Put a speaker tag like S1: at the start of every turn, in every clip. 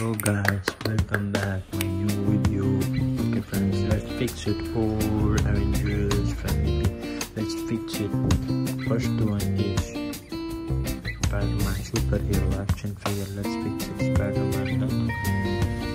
S1: Oh guys, welcome back my new video. Okay friends, let's fix it for Avengers family. Let's fix it. First one is Spider-Man superhero action figure. Let's fix it. Spider-Man.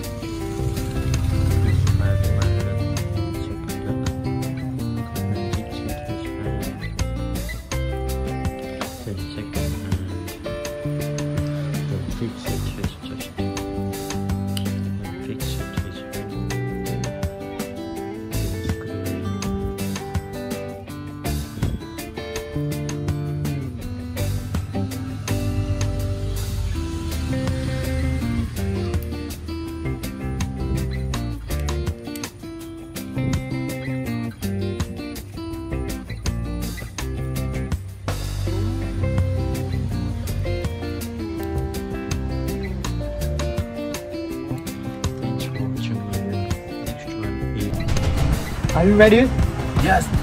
S2: Are you ready? Yes.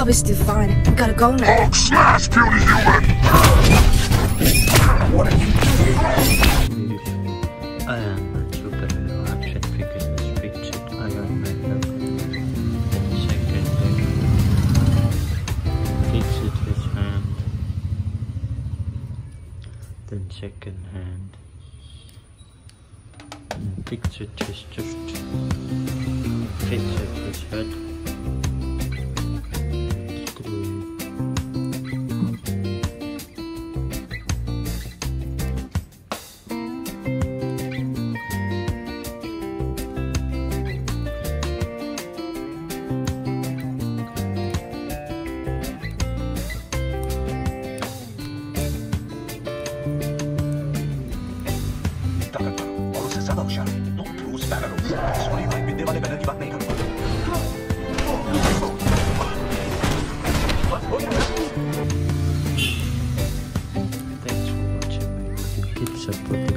S3: Hubby's fine. We gotta go now. Hulk smash, beauty human. What are you doing?
S1: Iron Man superhero action figure. Let's fix it. Iron Man. Then second leg. Fix it his hand. Then second hand. Then fix it his chest. Fix it his head. पैदा करो सोनी भाई बिंदे वाले banner बात नहीं करूँगा It's a.